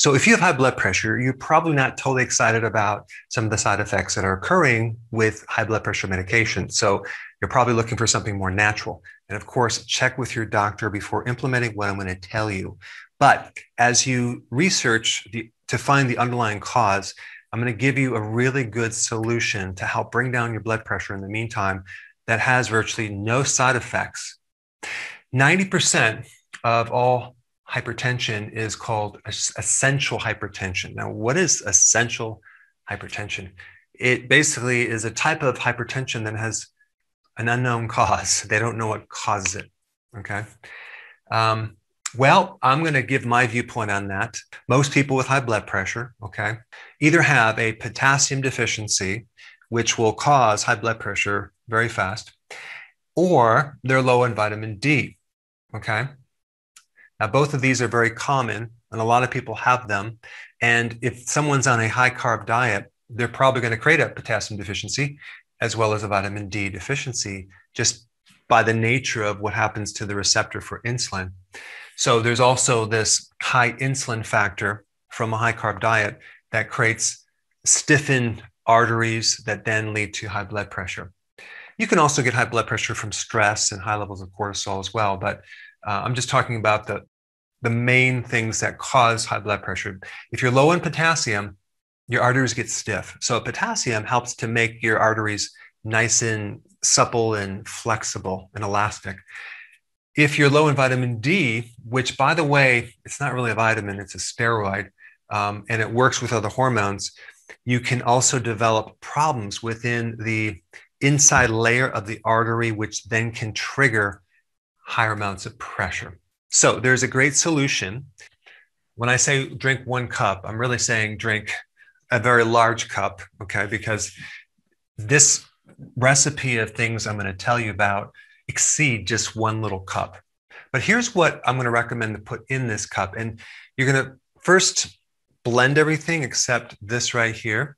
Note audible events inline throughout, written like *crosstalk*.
So if you have high blood pressure, you're probably not totally excited about some of the side effects that are occurring with high blood pressure medication. So you're probably looking for something more natural. And of course, check with your doctor before implementing what I'm going to tell you. But as you research the, to find the underlying cause, I'm going to give you a really good solution to help bring down your blood pressure in the meantime that has virtually no side effects. 90% of all hypertension is called essential hypertension. Now, what is essential hypertension? It basically is a type of hypertension that has an unknown cause. *laughs* They don't know what causes it. Okay. Um, well, I'm going to give my viewpoint on that. Most people with high blood pressure, okay, either have a potassium deficiency, which will cause high blood pressure very fast, or they're low in vitamin D, okay? Now, both of these are very common, and a lot of people have them. And if someone's on a high carb diet, they're probably going to create a potassium deficiency as well as a vitamin D deficiency just by the nature of what happens to the receptor for insulin. So there's also this high insulin factor from a high carb diet that creates stiffened arteries that then lead to high blood pressure. You can also get high blood pressure from stress and high levels of cortisol as well, but uh, I'm just talking about the, the main things that cause high blood pressure. If you're low in potassium, your arteries get stiff. So potassium helps to make your arteries nice and supple and flexible and elastic. If you're low in vitamin D, which by the way, it's not really a vitamin, it's a steroid, um, and it works with other hormones, you can also develop problems within the inside layer of the artery, which then can trigger higher amounts of pressure. So there's a great solution. When I say drink one cup, I'm really saying drink a very large cup, okay? Because this recipe of things I'm going to tell you about exceed just one little cup. But here's what I'm going to recommend to put in this cup. And you're going to first blend everything except this right here,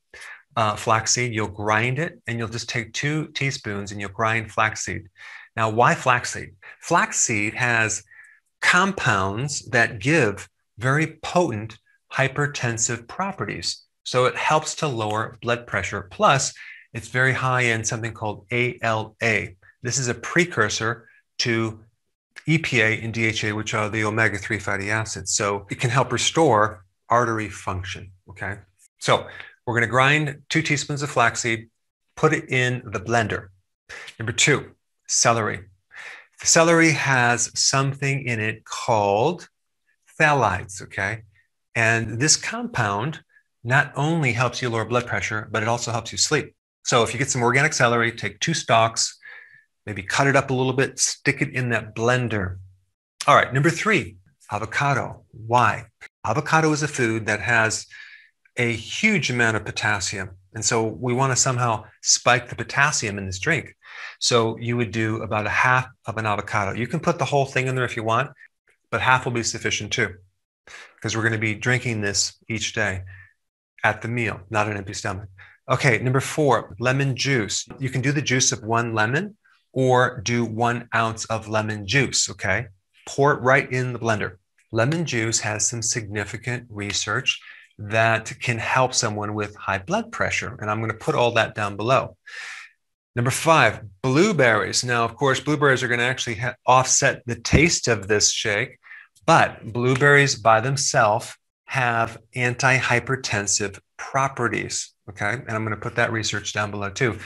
uh, flaxseed. You'll grind it and you'll just take two teaspoons and you'll grind flaxseed. Now, why flaxseed? Flaxseed has compounds that give very potent hypertensive properties. So it helps to lower blood pressure. Plus, it's very high in something called ALA. This is a precursor to EPA and DHA, which are the omega 3 fatty acids. So it can help restore artery function. Okay. So we're going to grind two teaspoons of flaxseed, put it in the blender. Number two, celery. Celery has something in it called phthalides. Okay. And this compound not only helps you lower blood pressure, but it also helps you sleep. So if you get some organic celery, take two stalks, maybe cut it up a little bit, stick it in that blender. All right, number three, avocado. Why? Avocado is a food that has a huge amount of potassium. And so we want to somehow spike the potassium in this drink. So you would do about a half of an avocado. You can put the whole thing in there if you want, but half will be sufficient too, because we're going to be drinking this each day at the meal, not an empty stomach. Okay, number four, lemon juice. You can do the juice of one lemon or do one ounce of lemon juice. Okay, pour it right in the blender. Lemon juice has some significant research that can help someone with high blood pressure. And I'm going to put all that down below. Number five, blueberries. Now, of course, blueberries are going to actually ha- offset the taste of this shake, but blueberries by themselves have antihypertensive properties. Okay. And I'm going to put that research down below too.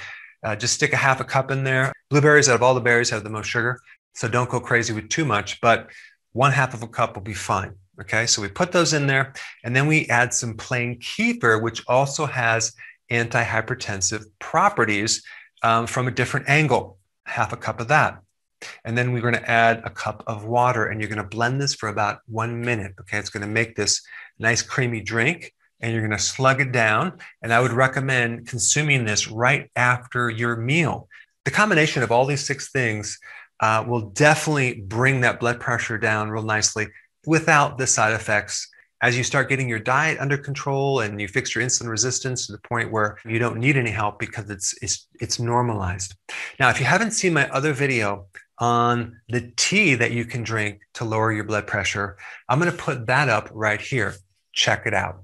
Uh, just stick a half a cup in there. Blueberries, out of all the berries, have the most sugar. So don't go crazy with too much, but one half of a cup will be fine. Okay. So we put those in there and then we add some plain kefir, which also has antihypertensive properties um, from a different angle, half a cup of that. And then we're going to add a cup of water and you're going to blend this for about one minute. Okay. It's going to make this nice creamy drink and you're going to slug it down. And I would recommend consuming this right after your meal. The combination of all these six things uh, will definitely bring that blood pressure down real nicely without the side effects. As you start getting your diet under control and you fix your insulin resistance to the point where you don't need any help because it's, it's, it's normalized. Now, if you haven't seen my other video on the tea that you can drink to lower your blood pressure, I'm going to put that up right here check it out.